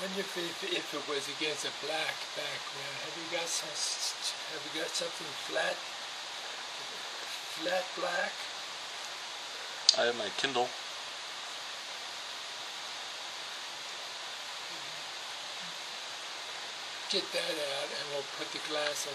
wonder if, if, if it was against a black background. Have you got some? Have you got something flat? Flat black? I have my Kindle. Get that out, and we'll put the glass on